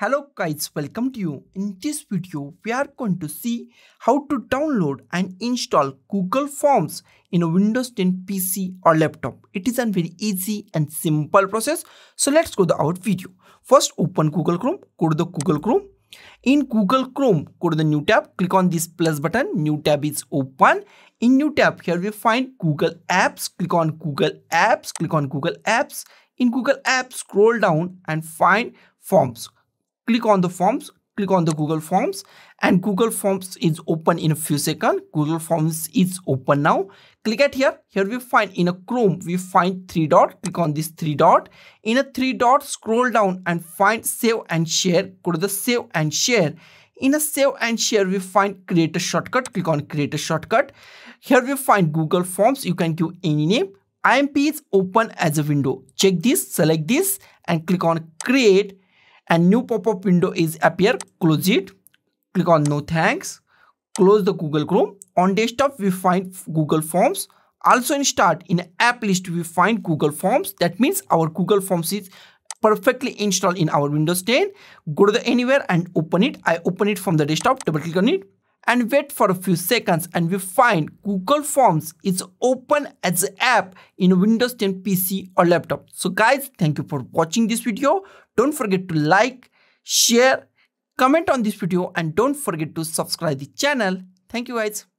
Hello guys, welcome to you. In this video, we are going to see how to download and install Google Forms in a Windows 10 PC or laptop. It is a very easy and simple process. So let's go to our video. First, open Google Chrome. Go to the Google Chrome. In Google Chrome, go to the new tab. Click on this plus button. New tab is open. In new tab, here we find Google Apps. Click on Google Apps. Click on Google Apps. In Google Apps, scroll down and find Forms click on the forms click on the google forms and google forms is open in a few seconds. Google forms is open now. Click at here. Here we find in a chrome we find three dot click on this three dot in a three dot scroll down and find save and share. Go to the save and share. In a save and share we find create a shortcut. Click on create a shortcut. Here we find google forms. You can give any name. Imp is open as a window. Check this select this and click on create and new pop-up window is appear. Close it. Click on no thanks. Close the google chrome. On desktop we find google forms. Also in start in app list we find google forms. That means our google forms is perfectly installed in our windows 10 go to the anywhere and open it. I open it from the desktop. Double click on it and wait for a few seconds and we find Google Forms is open as an app in Windows 10 PC or laptop. So guys, thank you for watching this video. Don't forget to like, share, comment on this video and don't forget to subscribe the channel. Thank you guys.